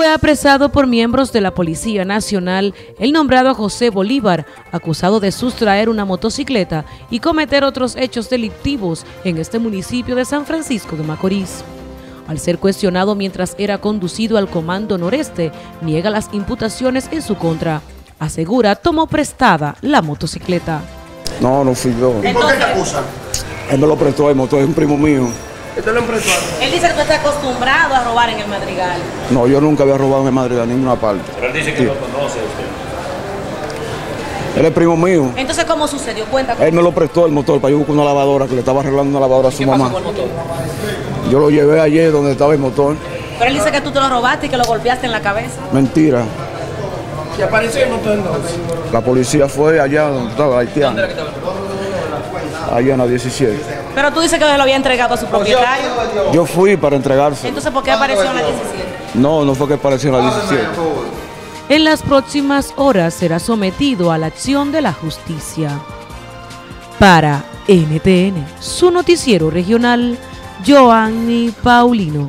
Fue apresado por miembros de la Policía Nacional el nombrado José Bolívar, acusado de sustraer una motocicleta y cometer otros hechos delictivos en este municipio de San Francisco de Macorís. Al ser cuestionado mientras era conducido al Comando Noreste, niega las imputaciones en su contra. Asegura tomó prestada la motocicleta. No, no fui yo. ¿Y por qué te acusan? Él me lo prestó el motor, es un primo mío. ¿Este lo emprestó? Él dice que usted está acostumbrado a robar en el madrigal. No, yo nunca había robado en Madrid a ninguna parte. Pero él dice que Sí. lo conoce usted. Él es primo mío. Entonces, ¿cómo sucedió? Cuenta. Él me lo prestó el motor para yo buscar una lavadora que le estaba arreglando una lavadora a su ¿Qué pasó mamá. con el motor? Yo lo llevé ayer donde estaba el motor. Pero él dice que tú te lo robaste y que lo golpeaste en la cabeza. Mentira. ¿Y apareció el motor entonces? La policía fue allá donde estaba haitiano. Allá en la 17. Pero tú dices que lo había entregado a su propietario. Yo fui para entregarse. Entonces, ¿por qué apareció en la 17? No, no fue que apareció en la 17. En las próximas horas será sometido a la acción de la justicia. Para NTN, su noticiero regional, Joanny Paulino.